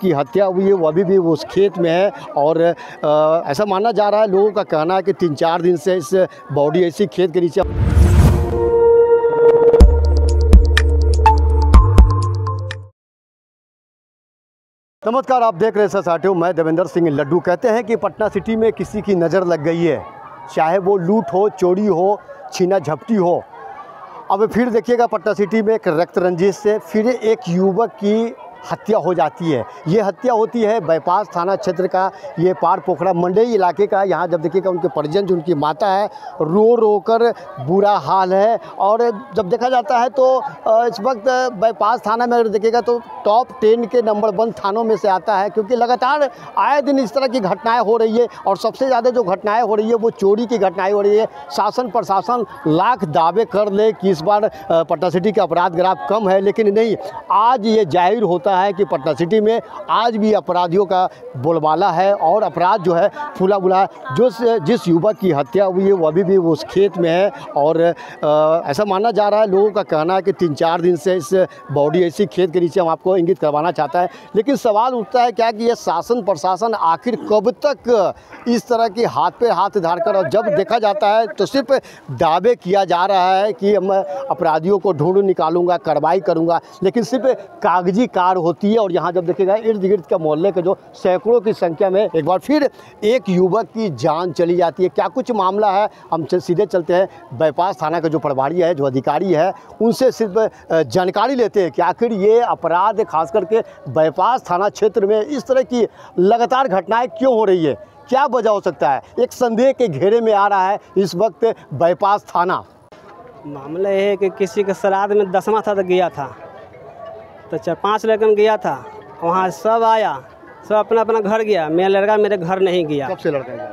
की हत्या हुई है वो अभी भी उस खेत में है और आ, ऐसा माना जा रहा है लोगों का कहना है कि तीन चार दिन से इस बॉडी ऐसी खेत के नीचे नमस्कार आप देख रहे हैं साथियों मैं देवेंद्र सिंह लड्डू। कहते हैं कि पटना सिटी में किसी की नज़र लग गई है चाहे वो लूट हो चोरी हो छीना झपटी हो। अब फिर देखिएगा पटना सिटी में एक रक्त रंजिश से फिर एक युवक की हत्या हो जाती है। ये हत्या होती है बाईपास थाना क्षेत्र का, ये पार पोखरा मंडई इलाके का। यहाँ जब देखिएगा उनके परिजन जो उनकी माता है, रो रो कर बुरा हाल है। और जब देखा जाता है तो इस वक्त बाईपास थाना में अगर देखिएगा तो टॉप टेन के नंबर वन थानों में से आता है, क्योंकि लगातार आए दिन इस तरह की घटनाएँ हो रही है। और सबसे ज़्यादा जो घटनाएँ हो रही है वो चोरी की घटनाएँ हो रही है। शासन प्रशासन लाख दावे कर ले कि इस बार पटना सिटी का अपराध ग्राफ कम है, लेकिन नहीं, आज ये ज़ाहिर होता होता है कि पटना सिटी में आज भी अपराधियों का बोलबाला है और अपराध जो है फूला बुला। है जो जिस युवक की हत्या हुई है, वो अभी भी उस खेत में है और ऐसा माना जा रहा है, लोगों का कहना है कि तीन चार दिन से इस बॉडी ऐसी खेत के नीचे हम आपको इंगित करवाना चाहता है। लेकिन सवाल उठता है क्या कि यह शासन प्रशासन आखिर कब तक इस तरह के हाथ पे हाथ धार कर, और जब देखा जाता है तो सिर्फ़ दावे किया जा रहा है कि मैं अपराधियों को ढूंढ निकालूँगा, कार्रवाई करूँगा, लेकिन सिर्फ़ कागज़ी कार होती है और यहाँ जब देखेगा इर्द गिर्द के मोहल्ले के जो सैकड़ों की संख्या में एक बार फिर एक युवक की जान चली जाती है। क्या कुछ मामला है? हम चल, सीधे चलते हैं। bypass थाना का जो प्रभारी है जो अधिकारी है उनसे सिर्फ़ जानकारी लेते हैं कि आखिर ये अपराध खास करके बाईपास थाना क्षेत्र में इस तरह की लगातार घटनाएँ क्यों हो रही है? क्या वजह हो सकता है? एक संदेह के घेरे में आ रहा है इस वक्त बाईपास थाना। मामला है कि किसी के श्राद्ध में दसवा था तक गया था। तो चार पाँच लड़कन गया था वहाँ सब आया सब अपना अपना घर गया। मेरा लड़का मेरे घर नहीं गया। कब से लड़का गया?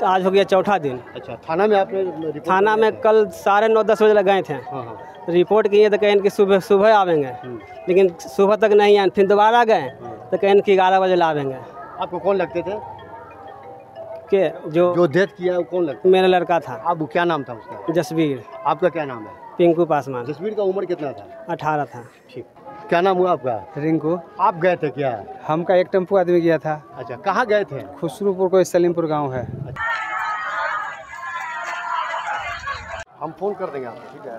तो आज हो गया चौथा दिन। अच्छा थाना में आपने थाना में कल साढ़े नौ दस बजे लग गए थे हाँ, हाँ। रिपोर्ट किए तो कहें कि सुबह सुबह आवेंगे। हम्म। लेकिन सुबह तक नहीं आए फिर दोबारा गए हाँ। तो कहें कि ग्यारह बजे लावेंगे। आपको कौन लगते थे? के जो जो डेथ किया वो कौन लगता? मेरा लड़का था। अब क्या नाम था उसका? जसवीर आपका क्या नाम है? पिंकू पासवान। जसवीर का उम्र कितना था? अठारह था। ठीक। क्या नाम हुआ आपका? रिंकू। आप गए थे क्या? हम का एक टेंपू आदमी गया था। अच्छा कहाँ गए थे? खुशरूपुर को सलीमपुर गाँव है। हम फ़ोन कर देंगे आपको ठीक है?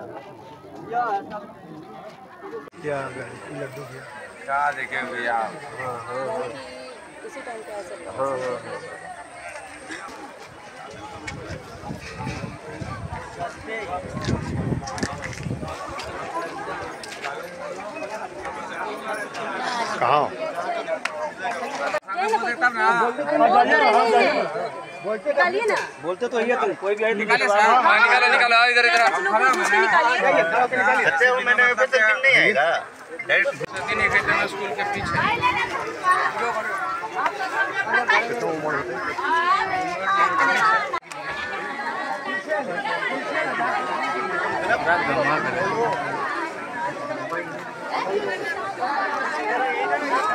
क्या देखे भैया? कहाँ बोलते तो ये तुम कोई भी आई निकालो निकालो इधर इधर। अच्छे हो हाँ, अच्छा, अच्छा, अच्छा, मैंने फिर तक नहीं आएगा दिन एक स्कूल के पीछे। कितना उम्र होते है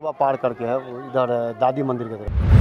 पार करके है इधर दादी मंदिर के तरफ़।